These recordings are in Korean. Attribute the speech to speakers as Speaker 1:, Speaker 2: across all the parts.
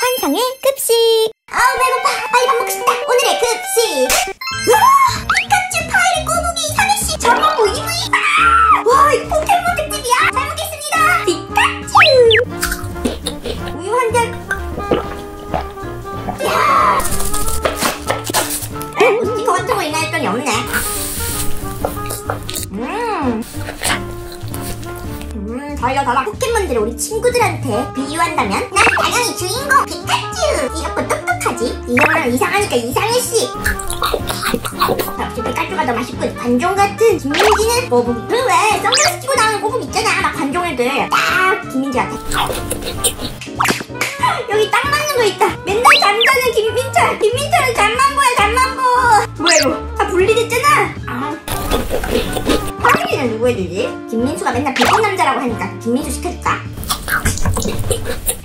Speaker 1: 환상의 급식. 아 배고파. 빨리 밥 먹고 싶다. 오늘의 급식. 와피 음, 달려 달아. 포켓몬들을 우리 친구들한테 비유한다면 난 당연히 주인공 피카츄. 이렇고 똑똑하지. 이거랑 이상하니까 이상해씨. 역시 피카츄가 더 맛있군. 관종 같은 김민지는 꼬북이. 그 왜? 선글라스 끼고 나오는 꼬북 있잖아. 막 관종 애들. 딱 김민지 같아. 여기 딱 맞는 거 있다. 맨날 잠자는 김민철. 김민철은 잠만 해주지? 김민수가 맨날 비건 남자라고 하니까 김민수 시켜줄까?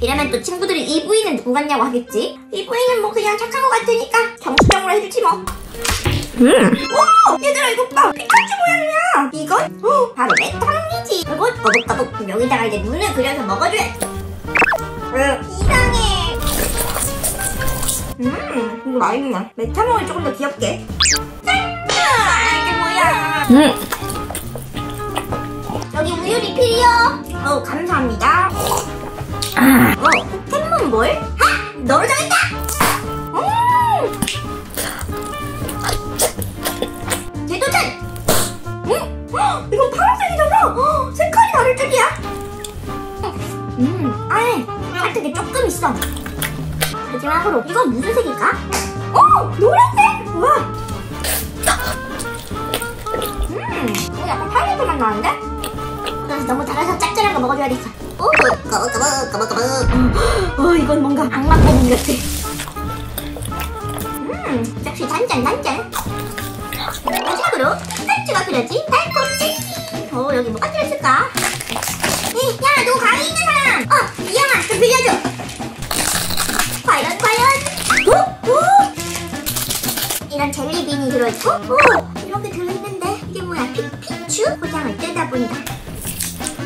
Speaker 1: 이러면 또 친구들이 이 부인은 누구 같냐고 하겠지? 이 부인은 뭐 그냥 착한 거 같으니까 경수정으로 해주지 뭐. 음. 오! 얘들아 이거 봐! 피카츄 모양이야! 이건? 어, 바로 메탕이지! 그리고 거북거북 여기다가 이제 눈을 그려서 먹어줘야지. 으, 이상해. 음, 이거 맛있네. 메타몽을 조금 더 귀엽게. 짠! 아, 이게 뭐야? 여 기 우유 리필이요. 어, 감사합니다. 어, 포켓몬 볼? 하! 너로 정했다! 음! 대도전! 음! 헉, 이건 파란색이잖아! 헉, 색깔이 다를 줄이야! 음, 같은 게 조금 있어. 마지막으로, 이건 무슨 색일까? 어! 노란색! 우와! 달아서 짭짤한 거 먹어줘야겠어. 오, 꺼벅꺼벅, 꺼벅꺼벅. 음, 어, 이건 뭔가 악마 고문 같아. 음, 역시 단짠, 단짠. 마지막으로, 피카츄가 그려진 달콤 젤리. 어, 여기 뭐가 들어있을까? 이, 야, 너 강의 있는 사람! 어, 이영아, 좀 빌려줘. 과연, 과연? 오, 오! 이런 젤리빈이 들어있고, 오! 이런 게 들어있는데, 이게 뭐야? 피, 피추? 포장을 뜯어본다.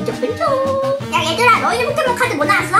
Speaker 1: 나왔어! 근적근적 야 얘들아 너희는 포켓몬 카드 뭐 나왔어? 카드 뒤집기 게임 할래? 어